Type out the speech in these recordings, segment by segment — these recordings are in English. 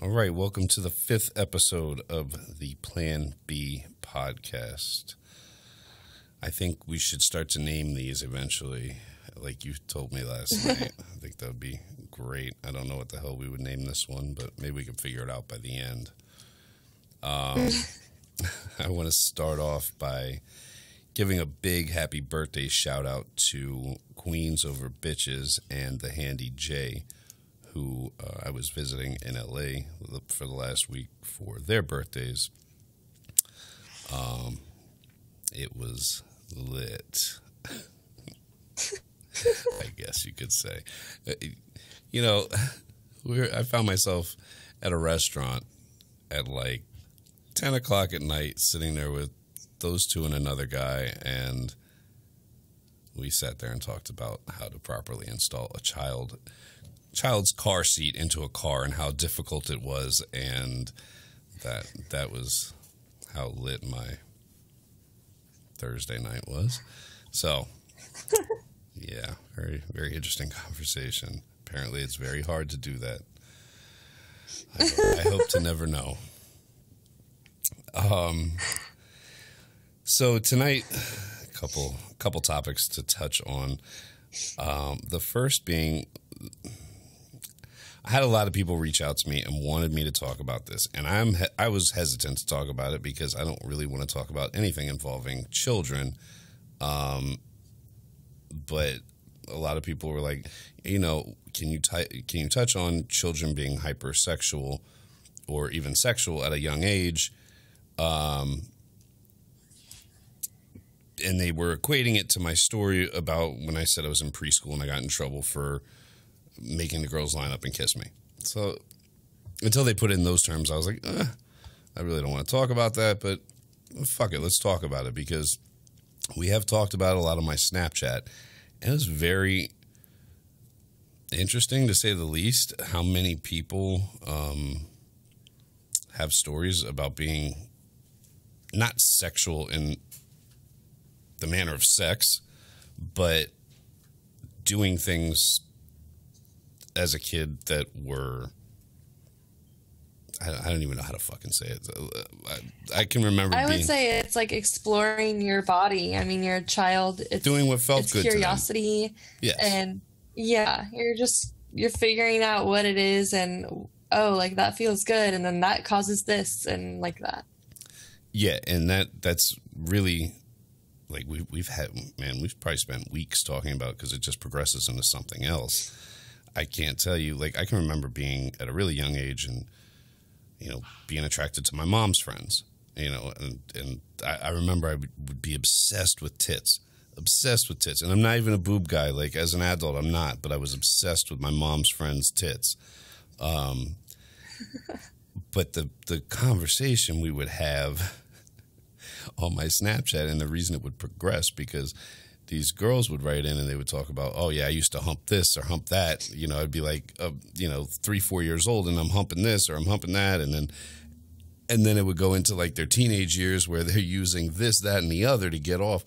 All right, welcome to the fifth episode of the Plan B podcast. I think we should start to name these eventually, like you told me last night. I think that would be great. I don't know what the hell we would name this one, but maybe we can figure it out by the end. Um, I want to start off by giving a big happy birthday shout out to Queens Over Bitches and the Handy J, who uh, I was visiting in LA for the last week for their birthdays. Um, it was lit. I guess you could say. Uh, you know, we I found myself at a restaurant at like 10 o'clock at night, sitting there with those two and another guy, and we sat there and talked about how to properly install a child child's car seat into a car and how difficult it was and that that was how lit my Thursday night was. So, yeah, very very interesting conversation. Apparently, it's very hard to do that. I, I hope to never know. Um, so tonight, a couple couple topics to touch on. Um, the first being, I had a lot of people reach out to me and wanted me to talk about this, and I'm I was hesitant to talk about it because I don't really want to talk about anything involving children. Um, but a lot of people were like, you know, can you t- can you touch on children being hypersexual or even sexual at a young age? Um, and they were equating it to my story about when I said I was in preschool and I got in trouble for making the girls line up and kiss me. So until they put in those terms, I was like, eh, I really don't want to talk about that, but fuck it, let's talk about it because we have talked about a lot of my Snapchat, and it's very interesting to say the least how many people um, have stories about being not sexual in the manner of sex, but doing things as a kid that were I don't, even know how to fucking say it. I, I can remember. I would say it's like exploring your body. I mean, you're a child. It's doing what felt it's good. Curiosity. Yes. And yeah, you're just you're figuring out what it is, and oh, like that feels good, and then that causes this, and like that. Yeah, and that that's really like we we've had man, we've probably spent weeks talking about because it just progresses into something else. I can't tell you. Like I can remember being at a really young age and you know being attracted to my mom's friends. You know, and and I, I remember I would be obsessed with tits, obsessed with tits. And I'm not even a boob guy. Like as an adult, I'm not. But I was obsessed with my mom's friends' tits. Um, but the the conversation we would have on my Snapchat, and the reason it would progress because these girls would write in and they would talk about, oh yeah, I used to hump this or hump that. You know, I'd be like, uh, you know, three, four years old, and I'm humping this or I'm humping that, and then and then it would go into like their teenage years where they're using this, that, and the other to get off.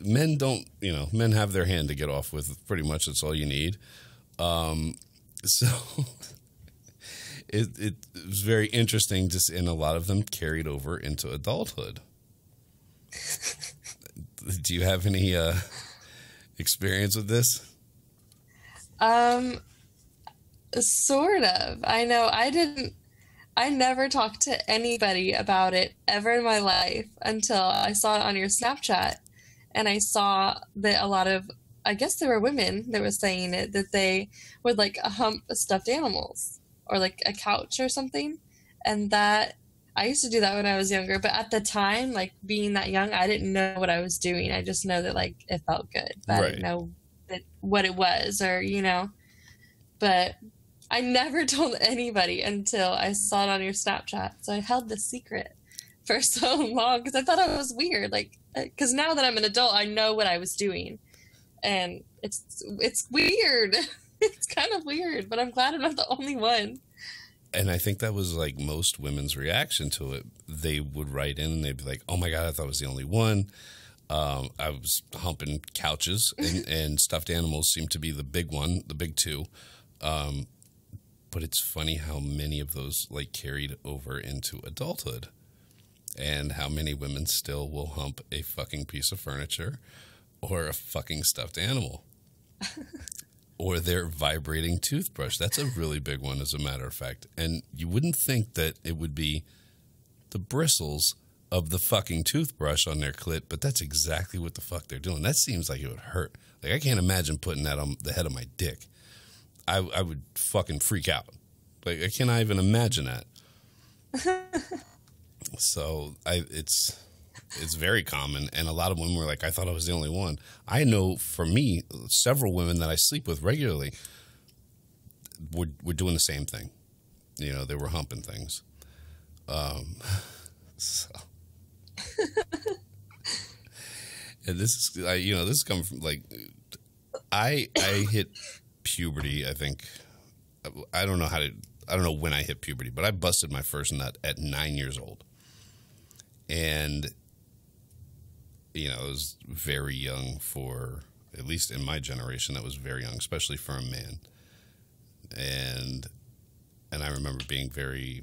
Men don't, you know, men have their hand to get off with. Pretty much, that's all you need. Um, so it, it was very interesting, just and a lot of them carried over into adulthood. Do you have any uh, experience with this? Um, sort of. I know I didn't. I never talked to anybody about it ever in my life until I saw it on your Snapchat, and I saw that a lot of. I guess there were women that were saying it that they would like hump stuffed animals or like a couch or something, and that I used to do that when I was younger, but at the time, like being that young, I didn't know what I was doing. I just know that like it felt good, but right. I didn't know that what it was or you know. But I never told anybody until I saw it on your Snapchat. So I held the secret for so long because I thought it was weird. Like, eh, because now that I'm an adult, I know what I was doing, and it's it's weird. it's kind of weird, but I'm glad I'm not the only one and I think that was like most women's reaction to it. They would write in and they'd be like, "Oh my god, I thought I was the only one." Um, I was humping couches, and, and, stuffed animals seemed to be the big one, the big two. Um, but it's funny how many of those like carried over into adulthood and how many women still will hump a fucking piece of furniture or a fucking stuffed animal or their vibrating toothbrush. That's a really big one, as a matter of fact. And you wouldn't think that it would be the bristles of the fucking toothbrush on their clit, but that's exactly what the fuck they're doing. That seems like it would hurt. Like I can't imagine putting that on the head of my dick. I I would fucking freak out. Like I cannot even imagine that. so I it's it's very common and a lot of women were like, I thought I was the only one. I know for me, several women that I sleep with regularly were were doing the same thing. You know, they were humping things. Um so and this is I, you know this is coming from like I I hit puberty. I think I don't know how to I don't know when I hit puberty, but I busted my first nut at nine years old, and you know I was very young for at least in my generation. That was very young, especially for a man, and and I remember being very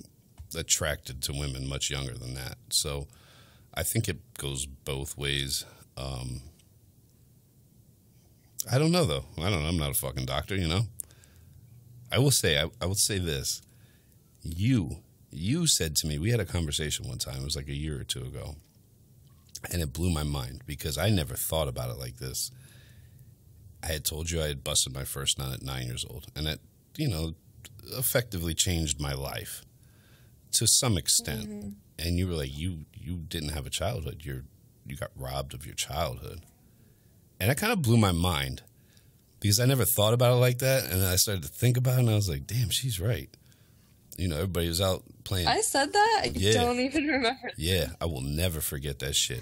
attracted to women much younger than that. So I think it goes both ways. Um, I don't know though. I don't know. I'm not a fucking doctor, you know. I will say. I, I will say this. You, you said to me. We had a conversation one time. It was like a year or two ago, and it blew my mind because I never thought about it like this. I had told you I had busted my first nut at nine years old, and it, you know, effectively changed my life to some extent. Mm-hmm. And you were like, you you didn't have a childhood. You're you got robbed of your childhood. And that kind of blew my mind because I never thought about it like that. And I started to think about it and I was like, damn, she's right. You know, everybody was out playing. I said that? I yeah. don't even remember. Yeah, I will never forget that shit.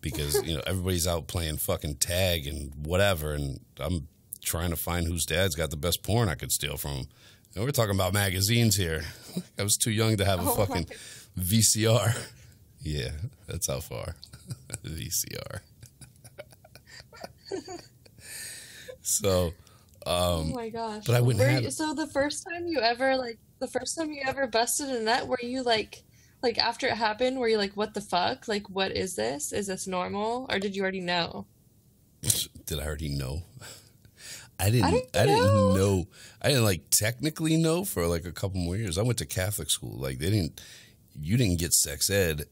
Because, you know, everybody's out playing fucking tag and whatever. And I'm trying to find whose dad's got the best porn I could steal from him. And we're talking about magazines here. I was too young to have a oh fucking VCR. Yeah, that's how far. VCR. so, um, oh my gosh! But I wouldn't were have. You, so the first time you ever like the first time you ever busted a nut, were you like, like after it happened, were you like, what the fuck? Like, what is this? Is this normal, or did you already know? Did I already know? I didn't. I didn't, I didn't know. know. I didn't like technically know for like a couple more years. I went to Catholic school. Like they didn't. You didn't get sex ed,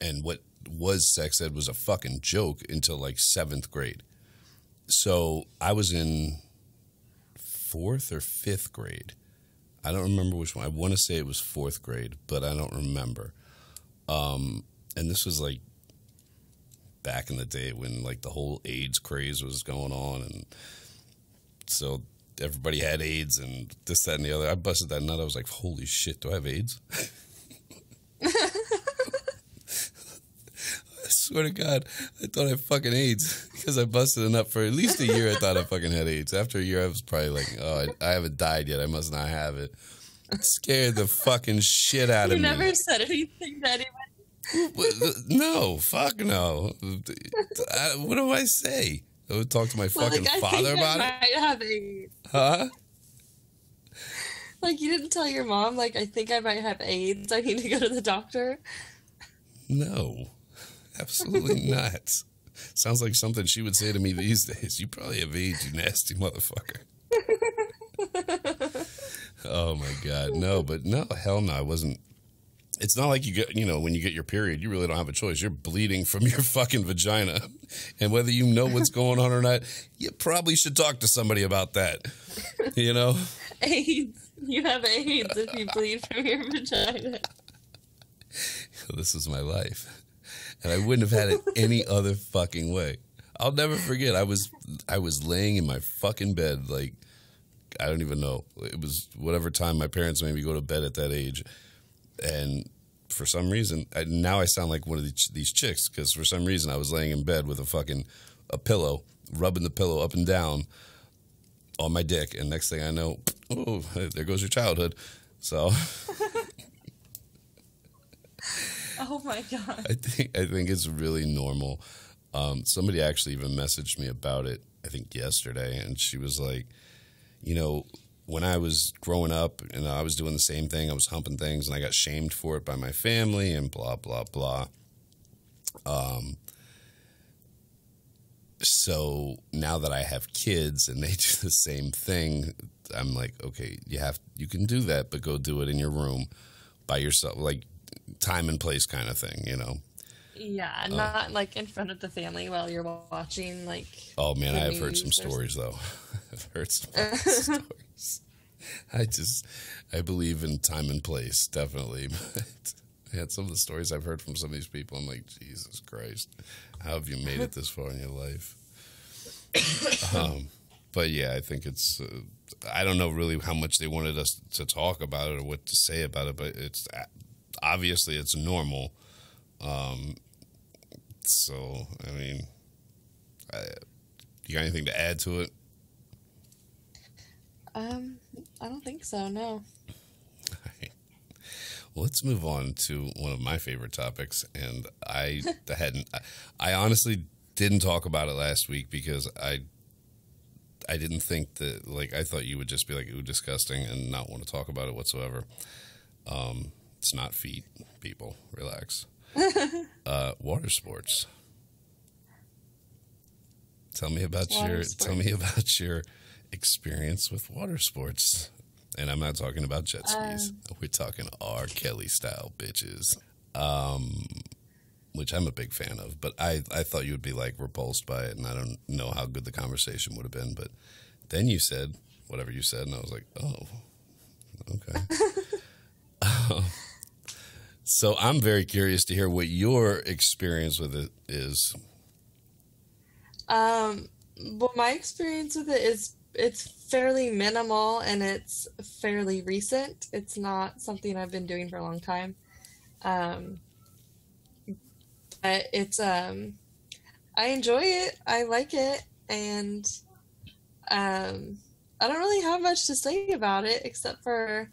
and what was sex ed was a fucking joke until like seventh grade. So I was in fourth or fifth grade. I don't remember which one. I want to say it was fourth grade, but I don't remember. Um, and this was like back in the day when like the whole AIDS craze was going on and so everybody had AIDS and this, that, and the other. I busted that nut. I was like, holy shit, do I have AIDS? I swear to God, I thought I had fucking AIDS because I busted a nut for at least a year. I thought I fucking had AIDS. After a year, I was probably like, oh, I, I haven't died yet. I must not have it. it scared the fucking shit out you of me. You never said anything to anyone. No, fuck no. I, what do I say? I would talk to my well, fucking like, father about I it. Might have AIDS. Huh? Like you didn't tell your mom. Like I think I might have AIDS. I need to go to the doctor. No, absolutely not. Sounds like something she would say to me these days. You probably have AIDS, you nasty motherfucker. oh my god, no! But no, hell no, I wasn't it's not like you get, you know, when you get your period, you really don't have a choice. You're bleeding from your fucking vagina. And whether you know what's going on or not, you probably should talk to somebody about that. You know? AIDS. You have AIDS if you bleed from your vagina. This is my life. And I wouldn't have had it any other fucking way. I'll never forget. I was I was laying in my fucking bed like I don't even know. It was whatever time my parents made me go to bed at that age and for some reason, I, now I sound like one of these, these chicks because for some reason I was laying in bed with a fucking a pillow, rubbing the pillow up and down on my dick, and next thing I know, oh, there goes your childhood. So. oh my god! I think I think it's really normal. Um, somebody actually even messaged me about it. I think yesterday, and she was like, you know, when I was growing up, know, I was doing the same thing. I was humping things, and I got shamed for it by my family, and blah blah blah. Um. So now that I have kids and they do the same thing, I'm like, okay, you have you can do that, but go do it in your room by yourself, like time and place kind of thing, you know. Yeah, not like in front of the family while you're watching. Like, Oh man, I have heard some stories though. I've heard some stories. I just I believe in time and place, definitely. But yeah, some of the stories I've heard from some of these people, I'm like, Jesus Christ, how have you made it this far in your life? um, but yeah, I think it's. Uh, I don't know really how much they wanted us to talk about it or what to say about it, but it's obviously it's normal. Um, so I mean, I, you got anything to add to it? um, I don't think so. No. Well, let's move on to one of my favorite topics, and I hadn't. I honestly didn't talk about it last week because I. I didn't think that like I thought you would just be like ooh disgusting and not want to talk about it whatsoever. Um, it's not feet, people. Relax. uh, water sports. Tell me about Water your tell me about your experience with water sports. And I'm not talking about jet skis. We're talking R. Kelly style bitches. Um, which I'm a big fan of, but I, I thought you would be like repulsed by it, and I don't know how good the conversation would have been. But then you said whatever you said, and I was like, oh, okay. so I'm very curious to hear what your experience with it is. Um, well, my experience with it is it's fairly minimal and it's fairly recent. It's not something I've been doing for a long time. Um, but it's um, I enjoy it. I like it, and um, I don't really have much to say about it except for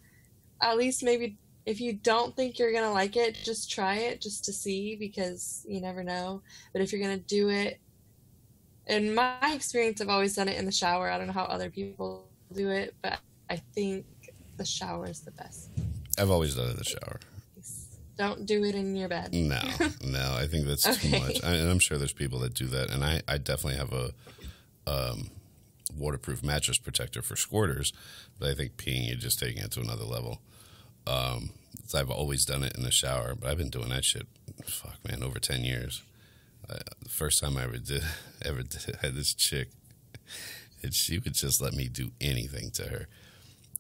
at least maybe if you don't think you're gonna like it, just try it just to see because you never know. But if you're gonna do it in my experience, I've always done it in the shower. I don't know how other people do it, but I think the shower is the best. I've always done it in the shower. Don't do it in your bed. No, no, I think that's too much. I, and I'm sure there's people that do that, and I, I definitely have a um, waterproof mattress protector for squirters, but I think peeing, you're just taking it to another level. Um, I've always done it in the shower, but I've been doing that shit, fuck man, over ten years. Uh, the first time I ever did, ever did, I had this chick, and she would just let me do anything to her.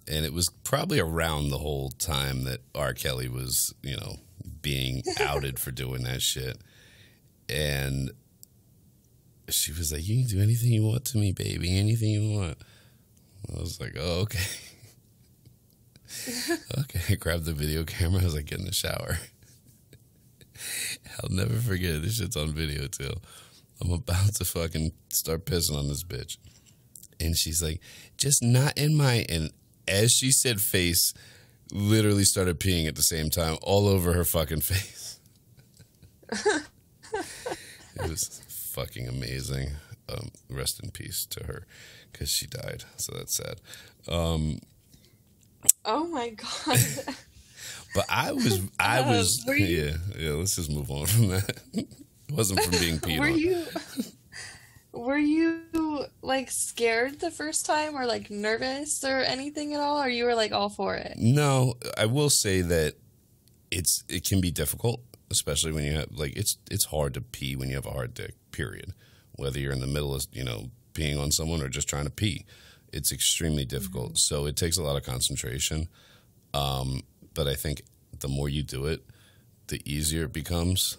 And it was probably around the whole time that R. Kelly was, you know, being outed for doing that shit. And she was like, You can do anything you want to me, baby, anything you want. I was like, Oh, okay. okay. I grabbed the video camera. As I Get in the shower. I'll never forget. This shit's on video too. I'm about to fucking start pissing on this bitch. And she's like, just not in my. And as she said face, literally started peeing at the same time all over her fucking face. it was fucking amazing. Um, rest in peace to her because she died. So that's sad. Um, Oh my god. but I was, I Uh, was, you- yeah, yeah. Let's just move on from that. it wasn't from being peed were on. you were you like scared the first time or like nervous or anything at all or you were like all for it? No, I will say that it's it can be difficult, especially when you have like it's it's hard to pee when you have a hard dick. Period. Whether you're in the middle of you know peeing on someone or just trying to pee, it's extremely difficult. So it takes a lot of concentration. Um, but I think the more you do it, the easier it becomes.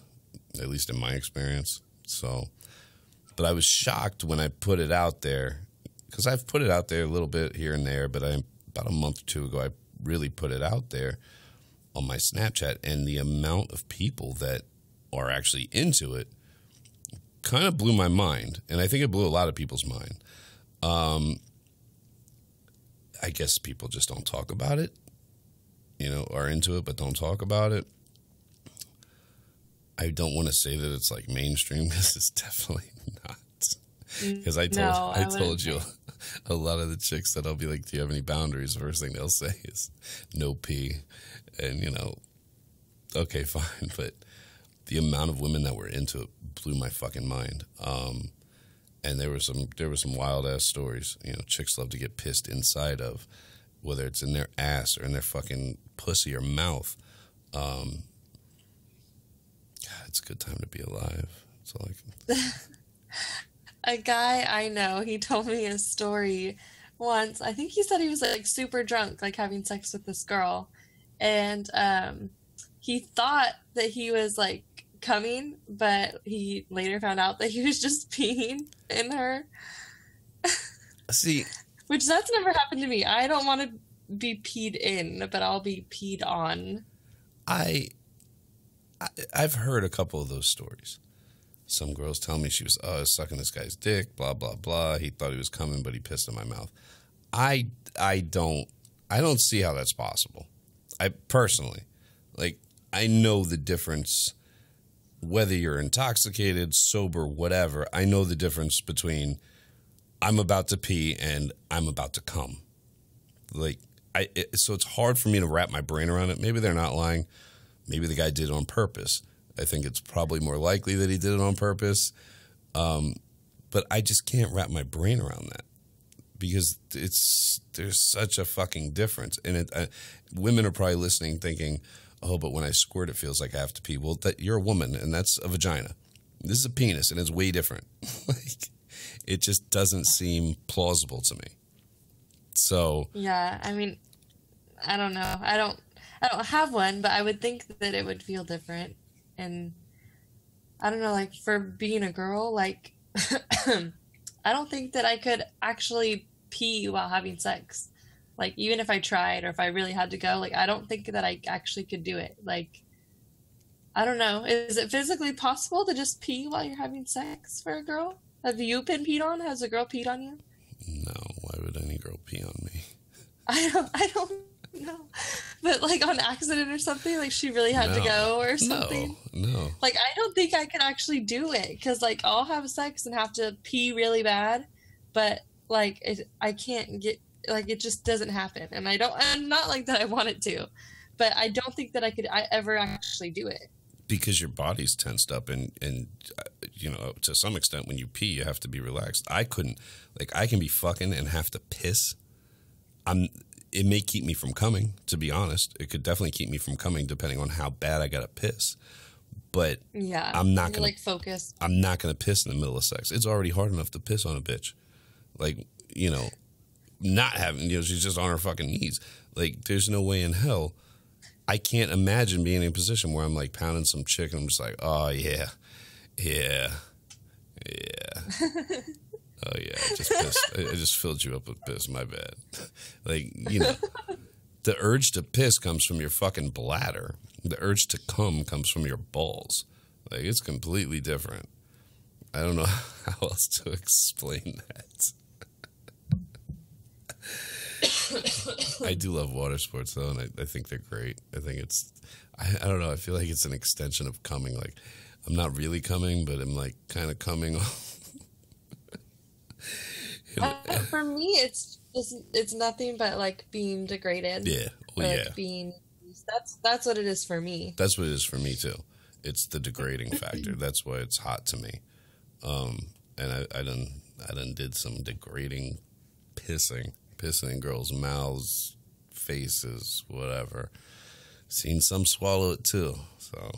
At least in my experience. So, but I was shocked when I put it out there because I've put it out there a little bit here and there, but I about a month or two ago I really put it out there on my Snapchat, and the amount of people that are actually into it kind of blew my mind, and I think it blew a lot of people's mind. Um, I guess people just don't talk about it, you know, are into it but don't talk about it. I don't want to say that it's like mainstream because it's definitely not. Because I told No, I, I told you a lot of the chicks that I'll be like, "Do you have any boundaries?" The first thing they'll say is no pee, and you know, okay, fine, but the amount of women that were into it blew my fucking mind. Um, and there were some there were some wild ass stories. You know, chicks love to get pissed inside of, whether it's in their ass or in their fucking pussy or mouth. Um, God, it's a good time to be alive. That's all I can. A guy I know, he told me a story once. I think he said he was like super drunk, like having sex with this girl. And um he thought that he was like coming, but he later found out that he was just peeing in her. See, Which that's never happened to me. I don't want to be peed in, but I'll be peed on. I, I I've heard a couple of those stories. Some girls tell me she was uh, sucking this guy's dick, blah blah blah. He thought he was coming, but he pissed in my mouth. I I don't I don't see how that's possible. I personally, like, I know the difference. Whether you're intoxicated, sober, whatever, I know the difference between I'm about to pee and I'm about to come. Like, I it, so it's hard for me to wrap my brain around it. Maybe they're not lying. Maybe the guy did it on purpose. I think it's probably more likely that he did it on purpose. Um, but I just can't wrap my brain around that because it's there's such a fucking difference. And it, uh, women are probably listening, thinking, "Oh, but when I squirt, it feels like I have to pee." Well, that you're a woman, and that's a vagina. This is a penis, and it's way different. like, it just doesn't seem plausible to me. So Yeah, I mean, I don't know. I don't I don't have one, but I would think that it would feel different. And I don't know, like for being a girl, like I don't think that I could actually pee while having sex. Like even if I tried or if I really had to go, like I don't think that I actually could do it. Like I don't know. Is it physically possible to just pee while you're having sex for a girl? Have you been peed on? Has a girl peed on you? no, why would any girl pee on me? I don't, I don't know. But like on accident or something, like she really had to go or something. No, no. Like I don't think I could actually do it because like I'll have sex and have to pee really bad, but like it, I can't get like it just doesn't happen, and I don't. And not like that I want it to, but I don't think that I could I ever actually do it. because your body's tensed up and and uh, you know to some extent when you pee you have to be relaxed i couldn't like i can be fucking and have to piss i'm it may keep me from coming to be honest it could definitely keep me from coming depending on how bad i gotta piss but Yeah, I'm not gonna- like focus. i'm not gonna piss in the middle of sex it's already hard enough to piss on a bitch like you know not having you know she's just on her fucking knees like there's no way in hell I can't imagine being in a position where I'm like pounding some chick and I'm just like, oh yeah, yeah, yeah, oh yeah, I just pissed. I I just filled you up with piss. My bad. Like you know, the urge to piss comes from your fucking bladder. The urge to come comes from your balls. Like it's completely different. I don't know how else to explain that. I do love water sports though, and I, I think they're great. I think it's, I, I don't know. I feel like it's an extension of coming. Like I'm not really coming, but I'm like kind of coming. Uh, for me, it's it's it's nothing but like being degraded. yeah, well, like yeah. being that's that's what it is for me. That's what it is for me too. It's the degrading factor. That's why it's hot to me. Um, and I, I done, I done did some degrading pissing, pissing in girls' mouths, faces, whatever. Seen some swallow it too. So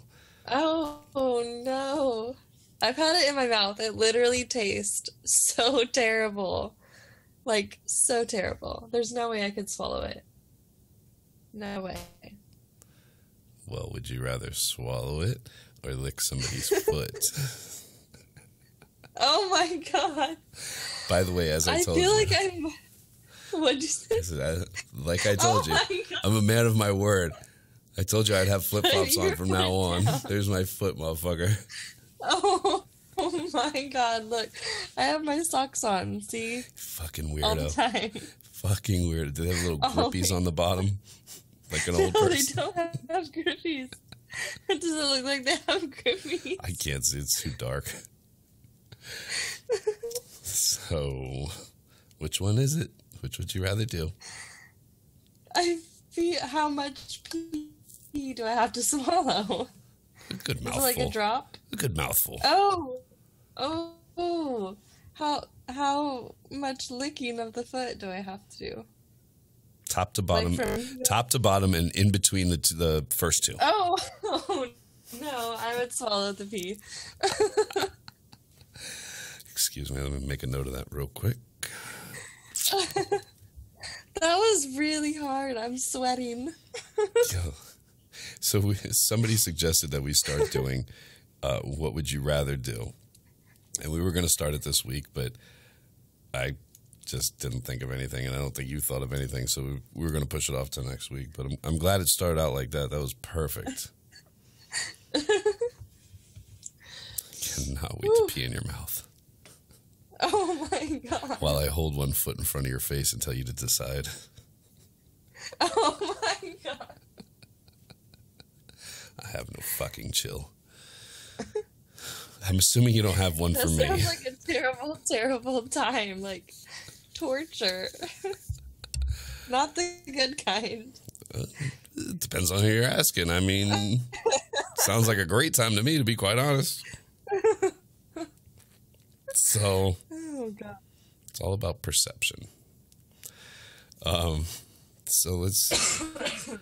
Oh no. I've had it in my mouth. It literally tastes so terrible. Like so terrible. There's no way I could swallow it. No way. Well, would you rather swallow it or lick somebody's foot? Oh my god. By the way, as I, I told you. I feel like I'm What'd you say? I said, I- like I oh told oh you. I'm a man of my word. I told you I'd have flip flops on from now on. There's my foot, motherfucker. Oh, oh my god, look. I have my socks on, see? Fucking weirdo. All the time. Fucking weird. Do they have little Oh, grippies my- on the bottom? Like an old No, they don't have, have grippies. It doesn't look like they have grippies. I can't see. It's too dark. so, which one is it? Which would you rather do? I feel how much pee do I have to swallow? A good mouthful. like a drop? A good mouthful. Oh, oh, oh. How how much licking of the foot do I have to do? Top to bottom. Like from top to bottom and in between the the first two. oh, oh no, I would swallow the pee. Excuse me, let me make a note of that real quick. That was really hard. I'm sweating. Yo. So we, somebody suggested that we start doing uh, what would you rather do, and we were going to start it this week, but I just didn't think of anything, and I don't think you thought of anything, so we, we were going to push it off to next week. But I'm, I'm glad it started out like that. That was perfect. Cannot wait to pee in your mouth Oh my god. while I hold one foot in front of your face and tell you to decide. Oh my god. I have no fucking chill. I'm assuming you don't have one That for me. sounds like a terrible, terrible time. Like torture. Not the good kind. Uh, it depends on who you're asking. I mean, sounds like a great time to me, to be quite honest. So Oh it's all about perception. Um, so let's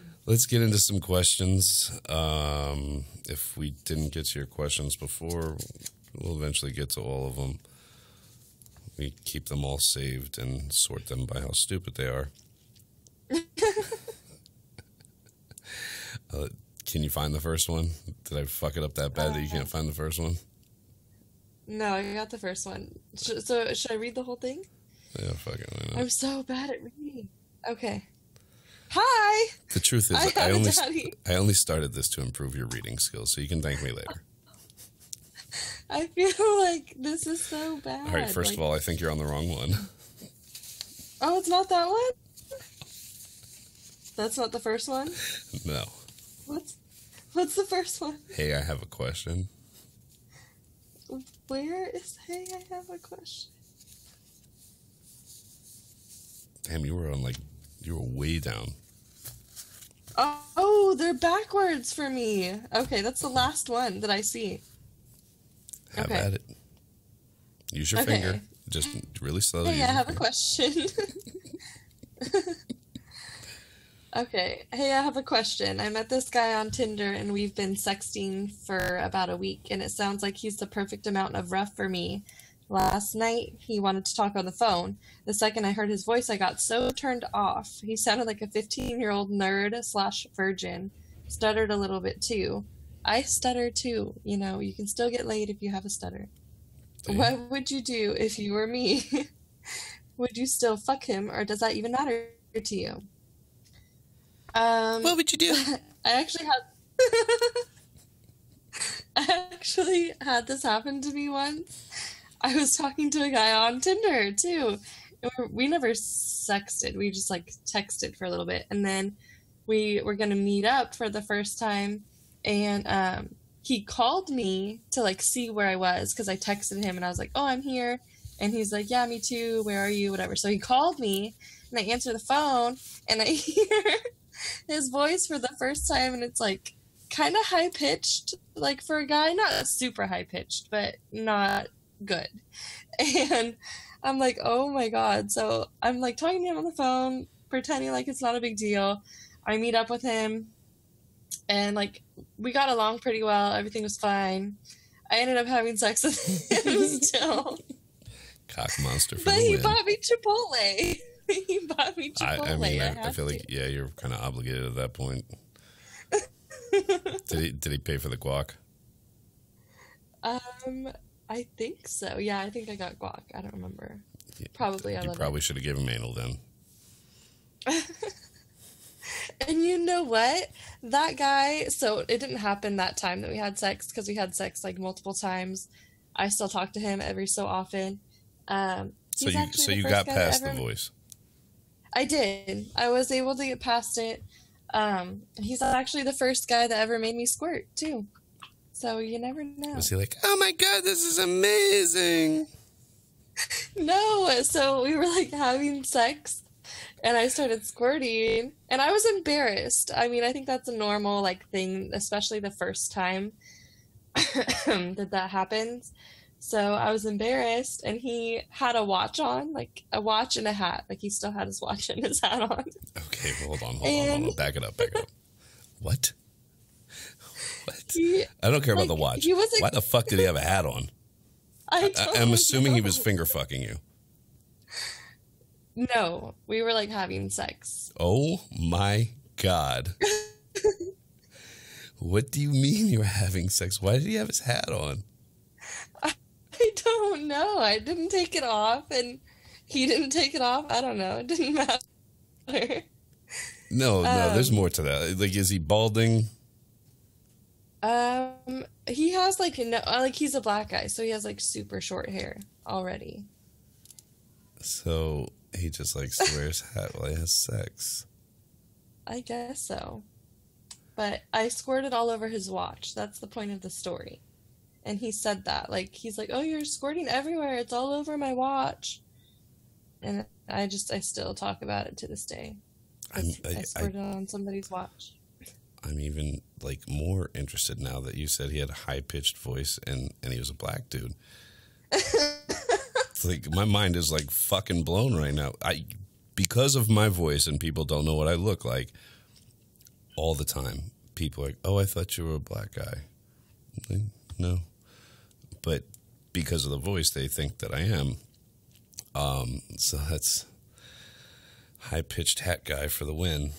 let's get into some questions. Um, if we didn't get to your questions before, we'll eventually get to all of them. We keep them all saved and sort them by how stupid they are. uh, can you find the first one? Did I fuck it up that bad that you can't find the first one? No, I got the first one. Sh- so should I read the whole thing? Yeah, fuck it. why not? I'm so bad at reading. Okay. Hi. The truth is, I I, only daddy. I only started this to improve your reading skills, so you can thank me later. I feel like this is so bad. All right, first Like- of all, I think you're on the wrong one. Oh, it's not that one? That's not the first one? No. What's what's the first one? Hey, I have a question. Where is hey, I have a question. Damn, you were on like you were way down. Oh, oh, they're backwards for me. Okay, that's the last one that I see. Have Okay. at it. Use your Okay. finger. Just really slowly. Hey, I have a question. okay. Hey, I have a question. I met this guy on Tinder and we've been sexting for about a week, and it sounds like he's the perfect amount of rough for me. Last night, he wanted to talk on the phone. The second I heard his voice, I got so turned off. He sounded like a 15 year old nerd slash virgin. Stuttered a little bit too. I stutter too. You know, you can still get laid if you have a stutter. Damn. What would you do if you were me? would you still fuck him, or does that even matter to you? Um, What would you do? I actually had. I actually had this happen to me once. I was talking to a guy on Tinder too. We- never sexted. We just like texted for a little bit, and then we were gonna meet up for the first time. And um, he called me to like see where I was because I texted him and I was like, "Oh, I'm here." And he's like, "Yeah, me too. Where are you? Whatever." So he called me, and I answer the phone, and I hear his voice for the first time, and it's like kind of high pitched, like for a guy, not super high pitched, but not good. And I'm like, oh my god. So I'm like talking to him on the phone, pretending like it's not a big deal. I meet up with him, and like we got along pretty well. Everything was fine. I ended up having sex with him still, Cock monster for but the he win. bought me Chipotle. he bought me I, Chipotle. I mean, I, I had feel to. like yeah, you're kind of obligated at that point. did he did he pay for the guac? Um, I think so. Yeah, I think I got guac. I don't remember. Yeah, Probably. You probably should have given him anal then. And you know what? That guy. So it didn't happen that time that we had sex because we had sex like multiple times. I still talk to him every so often. Um, So you so you got past the voice. I did. I was able to get past it. Um, he's actually the first guy that ever made me squirt too. So you never know. Was he like, oh my god, this is amazing? no, so we were like having sex and I started squirting and I was embarrassed. I mean, I think that's a normal like thing, especially the first time that that happens. So I was embarrassed and he had a watch on, like a watch and a hat. Like he still had his watch and his hat on. Okay, hold on, hold and... on, hold on. Back it up, back it up. What? What? He, I don't care like, about the watch. He was like, Why the fuck did he have a hat on? I am assuming know. he was finger fucking you. No, we were like having sex. Oh my god. what do you mean you were having sex? Why did he have his hat on? I don't know. I didn't take it off, and he didn't take it off. I don't know. It didn't matter. No, no. Um, there's more to that. Like, is he balding? Um, he has like no, like he's a black guy, so he has like super short hair already. So he just like wears hat while he has sex. I guess so. But I squirted all over his watch. That's the point of the story and he said that like he's like oh you're squirting everywhere. It's all over my watch. And i just i still talk about it to this day. I, I, squirted I, on somebody's watch. I'm even like more interested now that you said he had a high-pitched voice and and he was a black dude. Like my mind is like fucking blown right now. I because of my voice and people don't know what i look like all the time people are like oh i thought you were a black guy. Like, no but because of the voice, they think that I am. Um, so that's high pitched hat guy for the win,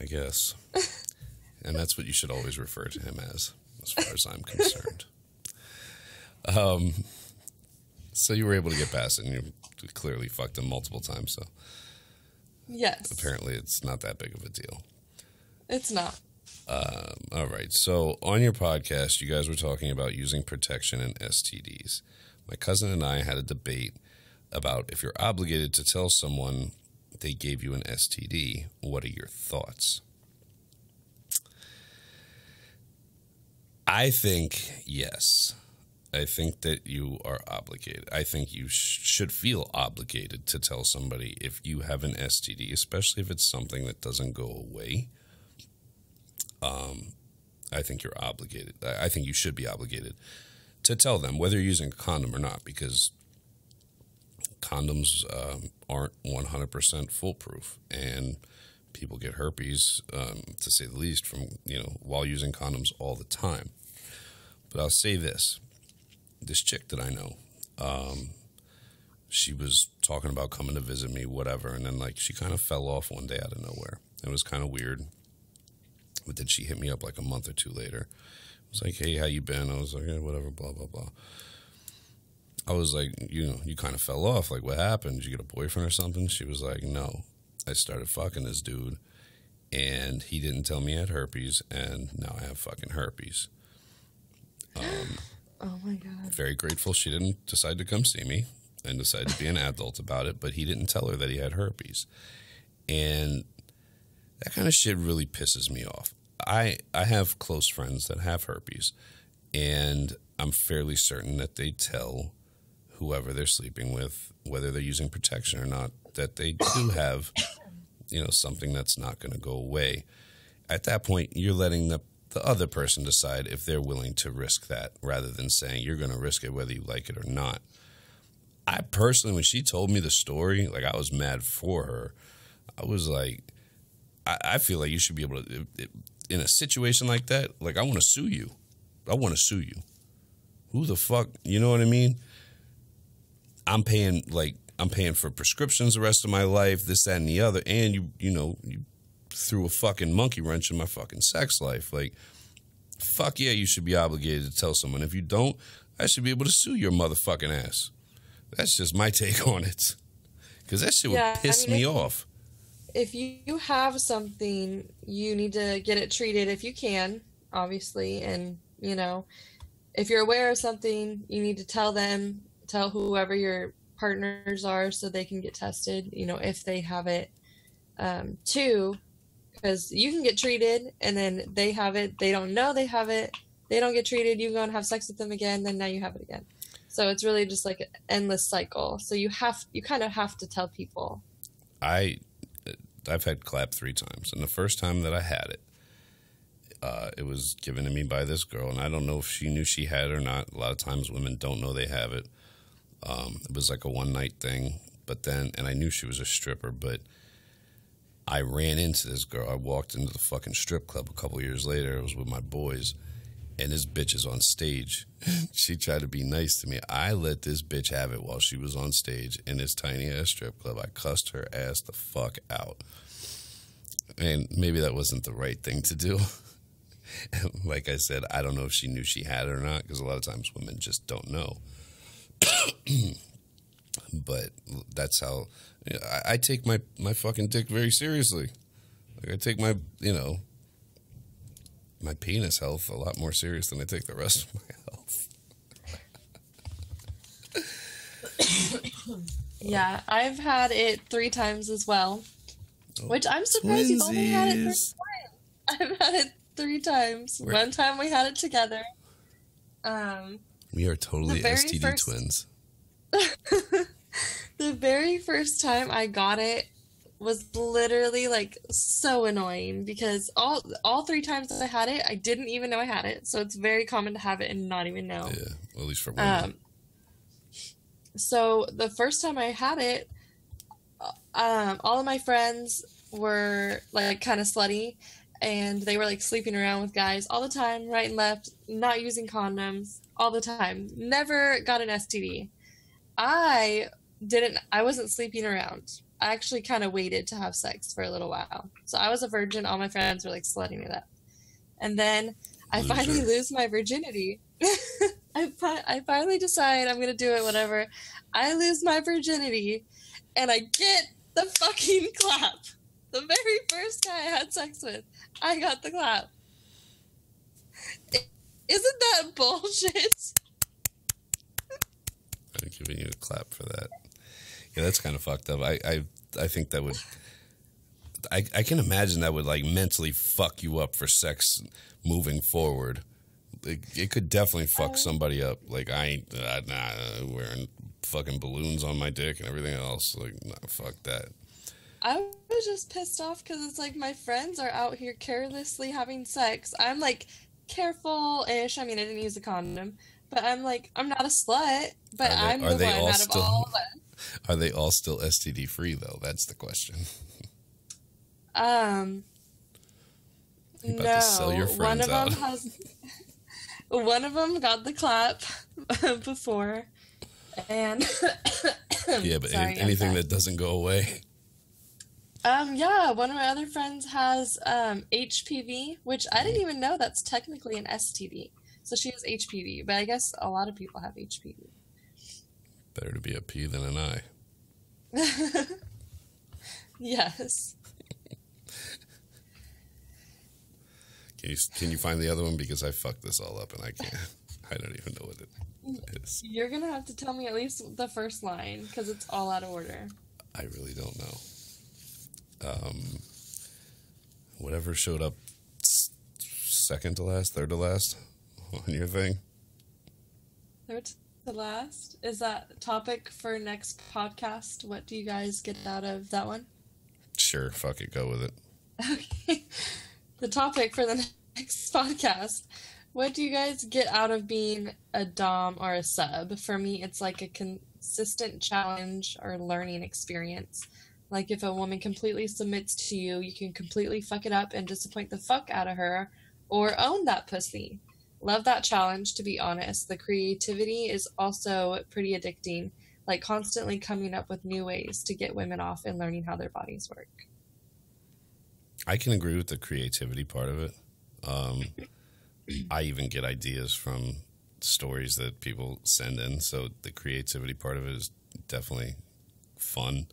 I guess. and that's what you should always refer to him as, as far as I'm concerned. Um, so you were able to get past it, and you clearly fucked him multiple times. So yes, apparently it's not that big of a deal. It's not. Uh, all right. So on your podcast, you guys were talking about using protection and STDs. My cousin and I had a debate about if you're obligated to tell someone they gave you an STD. What are your thoughts? I think yes. I think that you are obligated. I think you sh- should feel obligated to tell somebody if you have an STD, especially if it's something that doesn't go away um, I think you're obligated. I think you should be obligated to tell them whether you're using a condom or not, because condoms um, aren't 100% foolproof, and people get herpes, um, to say the least, from you know while using condoms all the time. But I'll say this: this chick that I know, um, she was talking about coming to visit me, whatever, and then like she kind of fell off one day out of nowhere. It was kind of weird. But then she hit me up like a month or two later. It was like, hey, how you been? I was like, hey, whatever, blah, blah, blah. I was like, you know, you kind of fell off. Like, what happened? Did you get a boyfriend or something? She was like, no. I started fucking this dude, and he didn't tell me I had herpes, and now I have fucking herpes. Um, oh my god! Very grateful she didn't decide to come see me and decide to be an adult about it, but he didn't tell her that he had herpes, and that kind of shit really pisses me off. I I have close friends that have herpes, and I'm fairly certain that they tell whoever they're sleeping with, whether they're using protection or not, that they do have, you know, something that's not going to go away. At that point, you're letting the the other person decide if they're willing to risk that, rather than saying you're going to risk it whether you like it or not. I personally, when she told me the story, like I was mad for her. I was like, I, I feel like you should be able to in a situation like that, like I want to sue you. I want to sue you. Who the fuck, you know what I mean? I'm paying like I'm paying for prescriptions the rest of my life, this, that, and the other, and you, you know, you threw a fucking monkey wrench in my fucking sex life. Like, fuck yeah, you should be obligated to tell someone. If you don't, I should be able to sue your motherfucking ass. That's just my take on it. Because that shit would yeah, piss I mean, me off if you have something, you need to get it treated if you can, obviously. And, you know, if you're aware of something, you need to tell them, tell whoever your partners are so they can get tested, you know, if they have it. Um, too, because you can get treated and then they have it, they don't know they have it, they don't get treated, you go and have sex with them again, then now you have it again. So it's really just like an endless cycle. So you have you kind of have to tell people. I I've had clap three times, and the first time that I had it, uh, it was given to me by this girl, and I don't know if she knew she had it or not. A lot of times, women don't know they have it. Um, it was like a one night thing, but then, and I knew she was a stripper, but I ran into this girl. I walked into the fucking strip club a couple years later. It was with my boys, and this bitch is on stage. she tried to be nice to me. I let this bitch have it while she was on stage in this tiny ass strip club. I cussed her ass the fuck out. And maybe that wasn't the right thing to do. like I said, I don't know if she knew she had it or not because a lot of times women just don't know. but that's how you know, I, I, take my, my fucking dick very seriously. Like I take my, you know, my penis health a lot more serious than I take the rest of my health. yeah, I've had it three times as well, oh, which I'm surprised twinsies. you've only had it three times. I've had it three times. We're, One time we had it together. Um, we are totally STD first, twins. the very first time I got it was literally like so annoying because all all three times I had it, I didn't even know I had it. So it's very common to have it and not even know. Yeah, well, at least for women. Um, so the first time I had it, um, all of my friends were like kind of slutty, and they were like sleeping around with guys all the time, right and left, not using condoms all the time. Never got an STD. I didn't. I wasn't sleeping around. I actually kind of waited to have sex for a little while. So I was a virgin. All my friends were like slutting me up, and then I Loser. finally lose my virginity. I fi- I finally decide I'm gonna do it. Whatever. I lose my virginity, and I get the fucking clap. The very first guy I had sex with, I got the clap. Isn't that bullshit? I'm giving you a clap for that. Yeah, that's kind of fucked up. I, I, I think that would. I, I can imagine that would like mentally fuck you up for sex moving forward. It, it could definitely fuck uh, somebody up. Like I ain't uh, nah, wearing fucking balloons on my dick and everything else. Like nah, fuck that. I was just pissed off because it's like my friends are out here carelessly having sex. I'm like careful ish. I mean, I didn't use a condom, but I'm like, I'm not a slut, but they, I'm the one out of all of them. Are they all still STD free though? That's the question. Um. no, one of out. them has. one of them got the clap before, and yeah, but Sorry, any, anything that doesn't go away. Um, yeah, one of my other friends has um, HPV, which I didn't even know that's technically an STD. So she has HPV, but I guess a lot of people have HPV. Better to be a P than an I. yes. can you can you find the other one because I fucked this all up and I can't. I don't even know what it is. You're gonna have to tell me at least the first line because it's all out of order. I really don't know um, whatever showed up second to last, third to last on your thing. Third to last is that topic for next podcast. What do you guys get out of that one? Sure, fuck it, go with it. Okay, the topic for the next podcast. What do you guys get out of being a dom or a sub? For me, it's like a consistent challenge or learning experience like if a woman completely submits to you, you can completely fuck it up and disappoint the fuck out of her or own that pussy. Love that challenge to be honest. The creativity is also pretty addicting, like constantly coming up with new ways to get women off and learning how their bodies work. I can agree with the creativity part of it. Um, I even get ideas from stories that people send in, so the creativity part of it is definitely fun.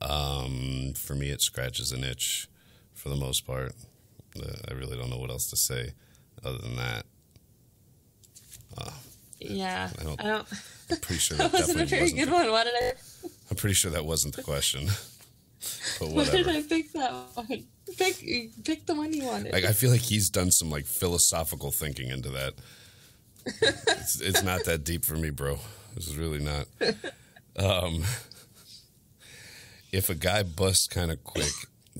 Um, for me, it scratches an itch for the most part. Uh, I really don't know what else to say other than that. Uh, yeah, I don't. I don't I'm pretty sure that, that wasn't a very wasn't good the, one. Why did I? I'm pretty sure that wasn't the question. but whatever. Why did I pick that one? Pick pick the one you wanted. Like I feel like he's done some like philosophical thinking into that. it's, it's not that deep for me, bro. This is really not. Um, if a guy busts kind of quick,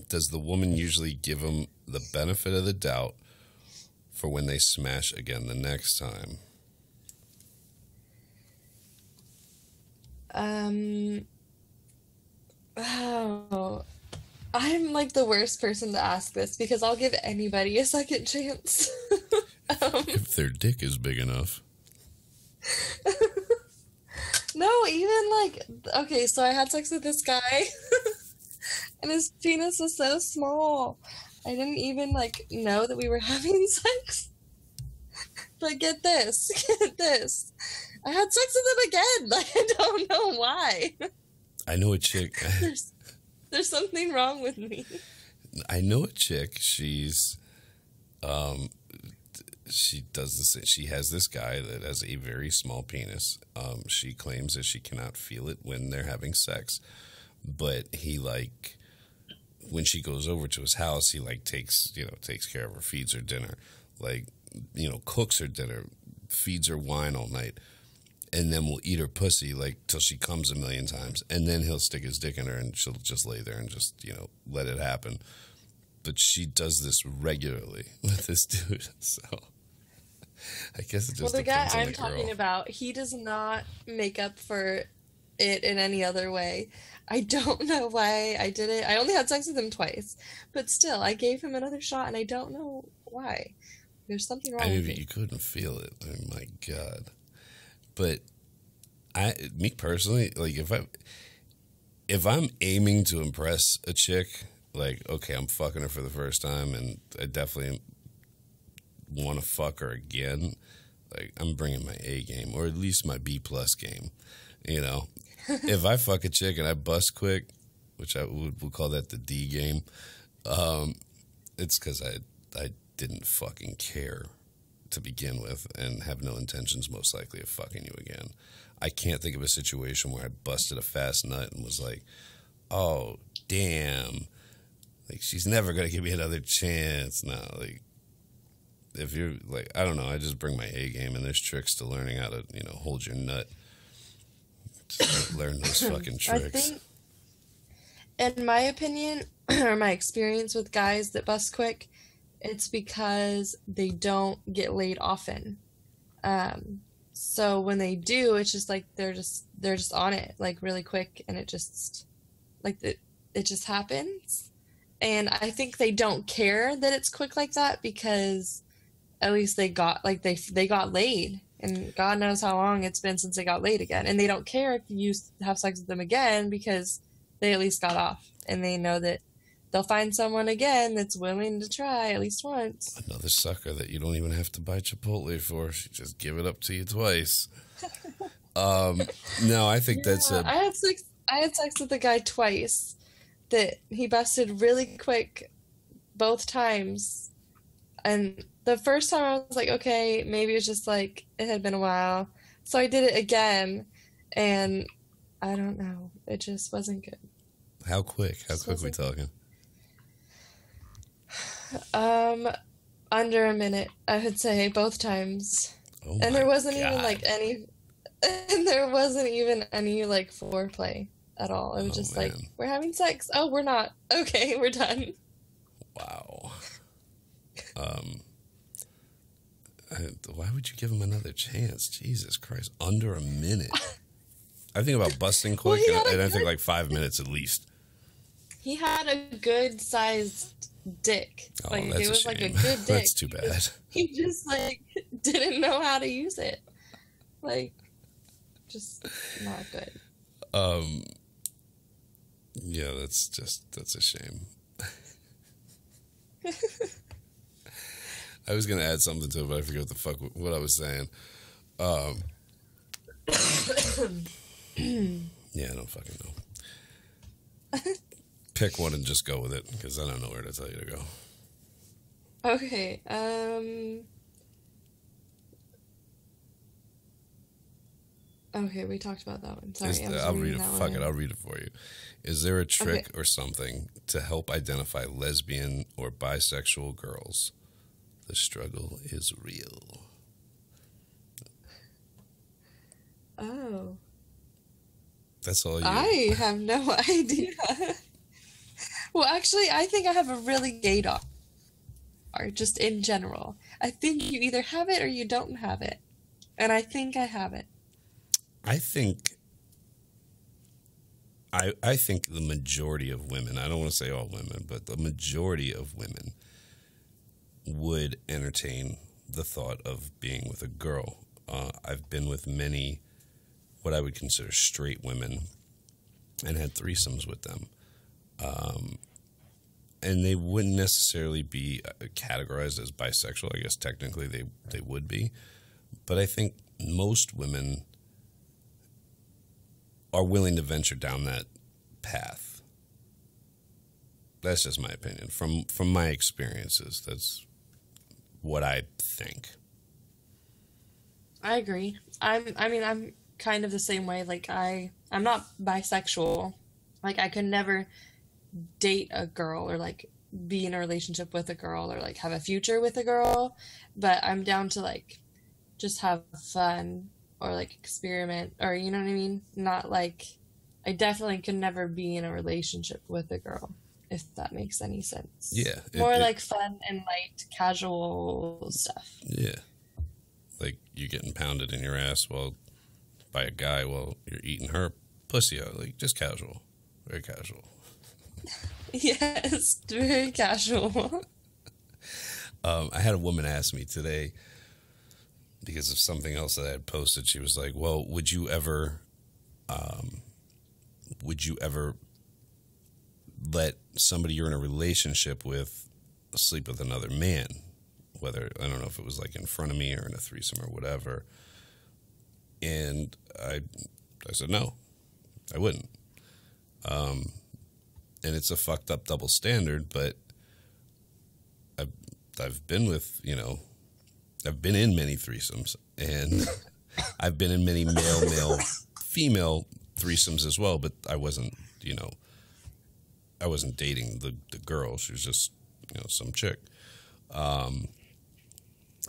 does the woman usually give him the benefit of the doubt for when they smash again the next time? Um. Oh, I'm like the worst person to ask this because I'll give anybody a second chance. um, If their dick is big enough. no, even like okay, so I had sex with this guy, and his penis was so small. I didn't even like know that we were having sex. But get this, get this. I had sex with him again. Like I don't know why. I know a chick. There's there's something wrong with me. I know a chick. She's, um, she does this. She has this guy that has a very small penis. Um, she claims that she cannot feel it when they're having sex, but he like when she goes over to his house, he like takes you know takes care of her, feeds her dinner, like you know cooks her dinner, feeds her wine all night. And then will eat her pussy like till she comes a million times, and then he'll stick his dick in her, and she'll just lay there and just you know let it happen but she does this regularly with this dude. So I guess it just Well, the guy I'm the talking about, he does not make up for it in any other way. I don't know why I did it. I only had sex with him twice, but still, I gave him another shot, and I don't know why. There's something wrong I with mean, you couldn't feel it. Oh my god! But I, me personally, like if I, if I'm aiming to impress a chick, like okay, I'm fucking her for the first time, and I definitely want to fuck her again. Like I'm bringing my A game, or at least my B plus game. You know, if I fuck a chick and I bust quick, which I would we'll call that the D game, um, it's because I I didn't fucking care to begin with and have no intentions most likely of fucking you again. I can't think of a situation where I busted a fast nut and was like, "Oh, damn." Like she's never going to give me another chance. No, like if you're like I don't know, I just bring my A game and there's tricks to learning how to, you know, hold your nut. Learn those fucking I tricks. think, in my opinion, or my experience with guys that bust quick, it's because they don't get laid often. Um, so when they do, it's just like they're just they're just on it like really quick, and it just like it it just happens. And I think they don't care that it's quick like that because at least they got like they they got laid and God knows how long it's been since they got laid again. And they don't care if you have sex with them again because they at least got off and they know that they'll find someone again that's willing to try at least once. Another sucker that you don't even have to buy Chipotle for. She just give it up to you twice. um, no, I think that's Yeah, a I had sex. I had sex with a guy twice that he busted really quick both times. And the first time I was like, okay, maybe it's just like it had been a while. So I did it again and I don't know. It just wasn't good. how quick? How quick we talking? Um under a minute, I would say both times. Oh and there wasn't even like any and there wasn't even any like foreplay at all. It was Oh, just like we're having sex. Oh, we're not. Okay, we're done. Wow. Um, why would you give him another chance? Jesus Christ, under a minute. I think about busting Well, quick, he and, and I think like five minutes at least. He had a good sized dick. Oh, like that's it a was like a good dick. that's too bad. He just like didn't know how to use it. Like just not good. Um, yeah, that's just that's a shame. I was gonna add something to it, but I forget what the fuck what I was saying. Um, yeah, I don't fucking know. Pick one and just go with it because I don't know where to tell you to go. Okay. Um Okay, we talked about that one. Sorry, the- I'll read it. Fuck it. I'll read it for you. Is there a trick or something to help identify lesbian or bisexual girls? The struggle is real. Oh. That's all you. I have no idea. Well, actually, I think I have a really gay dog. Or just in general. I think you either have it or you don't have it. And I think I have it. I think I I think the majority of women, I don't want to say all women, but the majority of women would entertain the thought of being with a girl. Uh, I've been with many what I would consider straight women and had threesomes with them. Um, and they wouldn't necessarily be uh, categorized as bisexual. I guess technically they, they would be. But I think most women are willing to venture down that path. That's just my opinion from from my experiences. That's what I think. I agree. I'm I mean I'm kind of the same way like I I'm not bisexual. Like I could never date a girl or like be in a relationship with a girl or like have a future with a girl, but I'm down to like just have fun or like experiment or you know what I mean? Not like I definitely could never be in a relationship with a girl if that makes any sense. Yeah, it- More it- like fun and light casual stuff. Yeah. Like you getting pounded in your ass while by a guy while you're eating her pussy out. Like just casual. Very casual. Yes, very casual. Um, I had a woman ask me today because of something else that I had posted. She was like, "Well, would you ever, um, would you ever let somebody you're in a relationship with sleep with another man? Whether I don't know if it was like in front of me or in a threesome or whatever." And I, I said no, I wouldn't. Um, and it's a fucked up double standard, but I've I've been with you know, I've been in many threesomes, and I've been in many male male female threesomes as well. But I wasn't you know, I wasn't dating the the girl. She was just you know some chick. Um,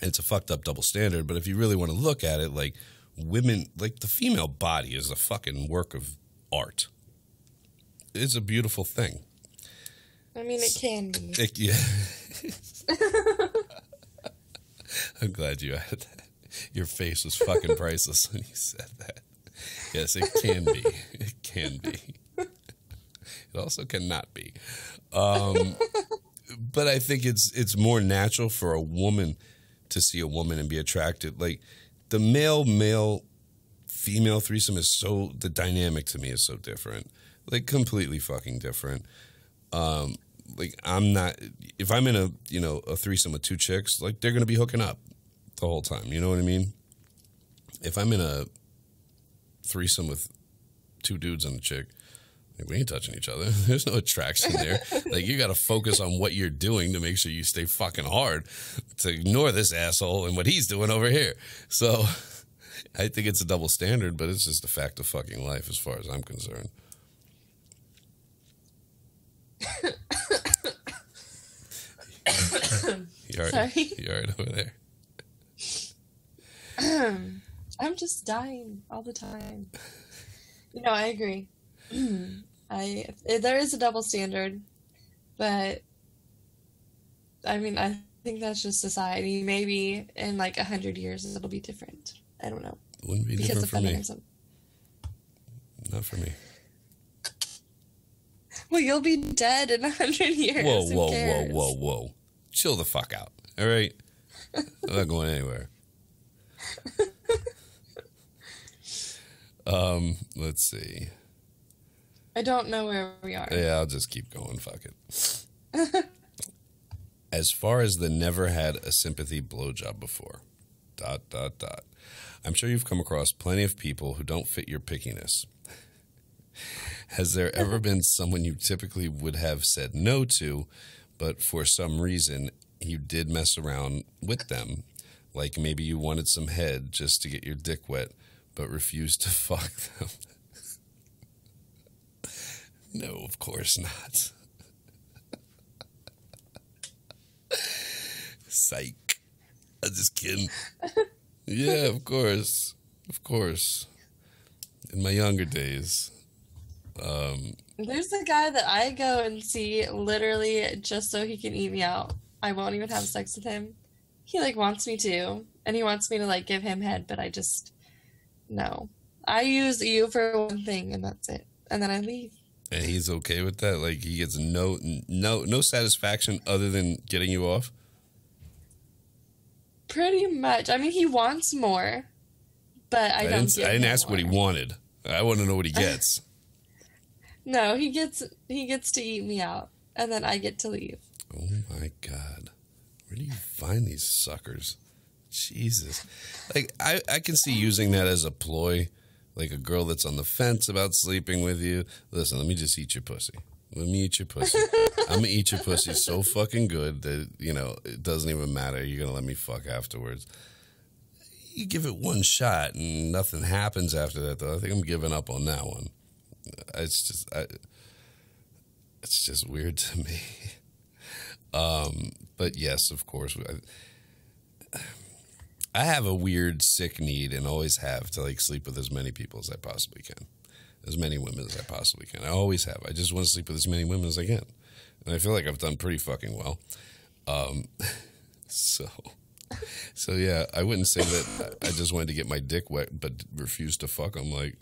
it's a fucked up double standard. But if you really want to look at it, like women, like the female body is a fucking work of art. It's a beautiful thing. I mean, it can be. It- yeah. I'm glad you had that. Your face was fucking priceless when you said that. Yes, it can be. It can be. It also cannot be. Um, but I think it's it's more natural for a woman to see a woman and be attracted. Like the male male female threesome is so the dynamic to me is so different. Like completely fucking different um, like I'm not if I'm in a you know a threesome with two chicks, like they're gonna be hooking up the whole time. You know what I mean? If I'm in a threesome with two dudes and a chick, like, we ain't touching each other. There's no attraction there. like you got to focus on what you're doing to make sure you stay fucking hard to ignore this asshole and what he's doing over here. So I think it's a double standard, but it's just a fact of fucking life as far as I'm concerned. You all right? Sorry. You right over there? I'm just dying all the time. You know, I agree. I there is a double standard, but I mean, I think that's just society. Maybe in like a hundred years it'll be different. I don't know Wouldn't be because different of for me. feminism. Not for me. Well, you'll be dead in a hundred years. Whoa, whoa, whoa, whoa, whoa. Chill the fuck out. All right? I'm not going anywhere. um, let's see. I don't know where we are. Yeah, I'll just keep going. Fuck it. as far as the never had a sympathy blowjob before, dot, dot, dot. I'm sure you've come across plenty of people who don't fit your pickiness. Has there ever been someone you typically would have said no to, but for some reason you did mess around with them? Like maybe you wanted some head just to get your dick wet, but refused to fuck them? no, of course not. Psych. I'm just kidding. Yeah, of course. Of course. in my younger days. Um, There's a guy that I go and see literally just so he can eat me out. I won't even have sex with him. He like wants me to, and he wants me to like give him head, but I just no. I use you for one thing, and that's it, and then I leave. and he's okay with that. Like he gets no no no satisfaction other than getting you off. Pretty much. I mean, he wants more, but I, I, don't. didn't. I didn't ask what he wanted. I want to know what he gets. No, he gets he gets to eat me out, and then I get to leave. oh my god, where do you find these suckers? Jesus, like I I can see using that as a ploy, like a girl that's on the fence about sleeping with you. Listen, let me just eat your pussy. Let me eat your pussy. I'm gonna eat your pussy so fucking good that you know it doesn't even matter. You're gonna let me fuck afterwards. You give it one shot and nothing happens after that, though. I think I'm giving up on that one. It's just, I, it's just weird to me. Um, but yes, of course, I, I have a weird, sick need, and always have to like sleep with as many people as I possibly can, as many women as I possibly can. I always have. I just want to sleep with as many women as I can, and I feel like I've done pretty fucking well. Um, so. So yeah, I wouldn't say that I just wanted to get my dick wet, but refused to fuck. I'm like,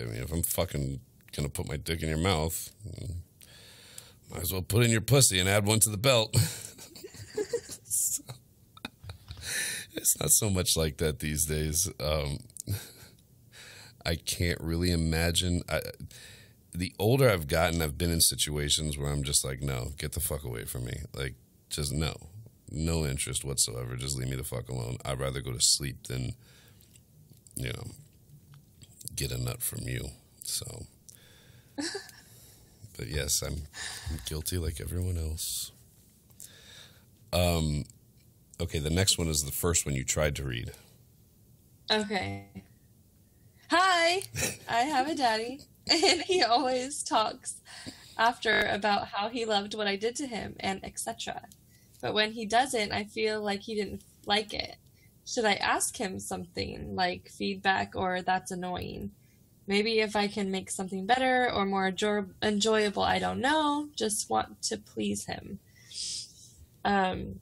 I mean, if I'm fucking gonna put my dick in your mouth, might as well put in your pussy and add one to the belt. So, it's not so much like that these days. Um, I can't really imagine. I, the older I've gotten, I've been in situations where I'm just like, no, get the fuck away from me. Like, just no, no interest whatsoever. Just leave me the fuck alone. I'd rather go to sleep than, you know, get a nut from you. So, but yes, I'm, I'm guilty like everyone else. Um, okay, the next one is the first one you tried to read. Okay. Hi, I have a daddy, and he always talks after about how he loved what I did to him and etc. But when he doesn't, I feel like he didn't like it. Should I ask him something like feedback or that's annoying? Maybe if I can make something better or more enjoy- enjoyable, I don't know. Just want to please him. Um,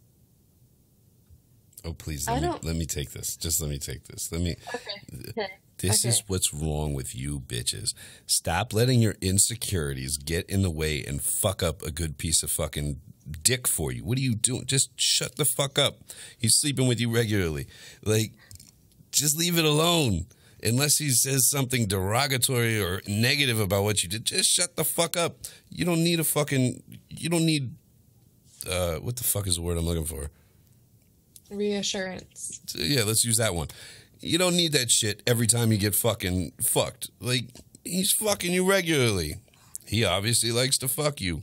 Oh, please I let me don't- let me take this. Just let me take this. Let me. okay. Okay. This is what's wrong with you bitches. Stop letting your insecurities get in the way and fuck up a good piece of fucking dick for you. What are you doing? Just shut the fuck up. He's sleeping with you regularly. Like, just leave it alone. Unless he says something derogatory or negative about what you did, just shut the fuck up. You don't need a fucking. You don't need. Uh, what the fuck is the word I'm looking for? Reassurance. yeah, let's use that one. You don't need that shit every time you get fucking fucked. Like he's fucking you regularly. He obviously likes to fuck you.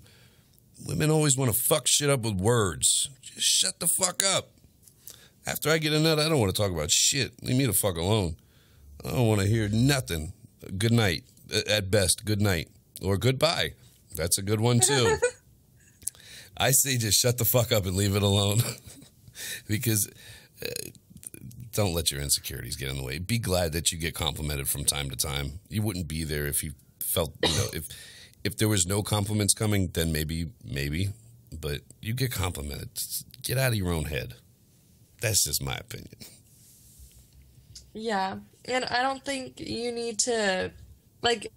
Women always want to fuck shit up with words. Just shut the fuck up. After I get a nut, I don't want to talk about shit. Leave me the fuck alone. I don't want to hear nothing. Good night. At best, good night. Or goodbye. That's a good one too. I say just shut the fuck up and leave it alone. because uh, don't let your insecurities get in the way. Be glad that you get complimented from time to time. You wouldn't be there if you felt, you know, if if there was no compliments coming, then maybe maybe, but you get complimented. Get out of your own head. That's just my opinion. Yeah, and I don't think you need to, like,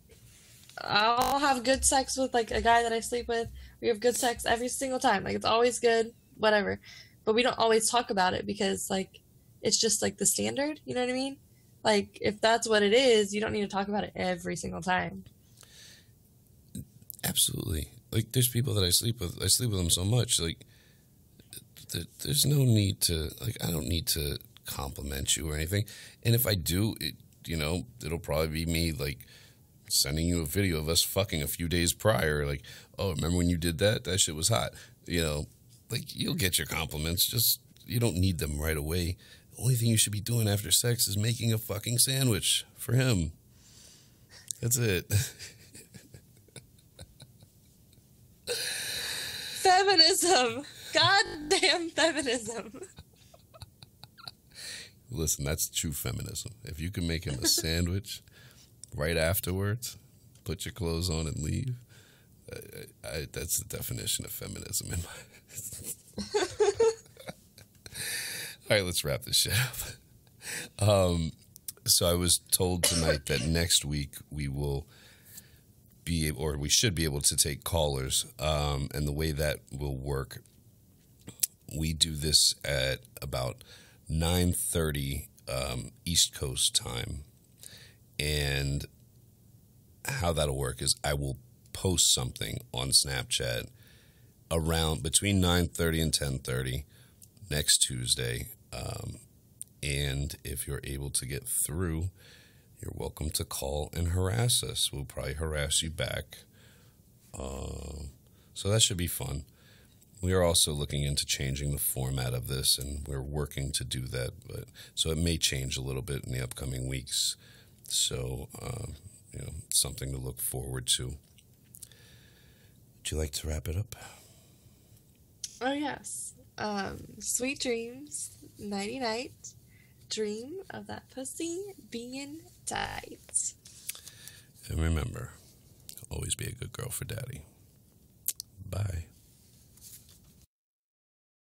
I'll have good sex with like a guy that I sleep with. We have good sex every single time. Like it's always good, whatever. But we don't always talk about it because like it's just like the standard. You know what I mean? Like if that's what it is, you don't need to talk about it every single time. Absolutely. Like there's people that I sleep with. I sleep with them so much. Like th- there's no need to. Like I don't need to compliment you or anything. And if I do, it, you know, it'll probably be me like sending you a video of us fucking a few days prior. Like, oh, remember when you did that? That shit was hot. You know, like you'll get your compliments. Just you don't need them right away. The only thing you should be doing after sex is making a fucking sandwich for him. That's it. Feminism. Goddamn feminism. Listen, that's true feminism. If you can make him a sandwich, right afterwards, put your clothes on and leave. I, I, that's the definition of feminism in my. All right, let's wrap this shit up. Um, so I was told tonight that next week we will be or we should be able to take callers. Um, and the way that will work, we do this at about nine thirty um, East Coast time, and how that'll work is I will post something on Snapchat around between nine thirty and ten thirty next Tuesday. Um, and if you're able to get through, you're welcome to call and harass us. We'll probably harass you back. Uh, so that should be fun. We are also looking into changing the format of this, and we're working to do that. But so it may change a little bit in the upcoming weeks. So uh, you know, something to look forward to. Would you like to wrap it up? Oh yes. Um, sweet dreams, nighty night dream of that pussy being tight. And remember, always be a good girl for daddy. Bye.